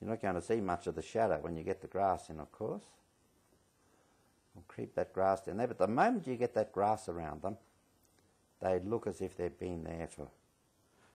You're not going to see much of the shadow when you get the grass in, of course. We'll creep that grass down there, but the moment you get that grass around them, they look as if they've been there for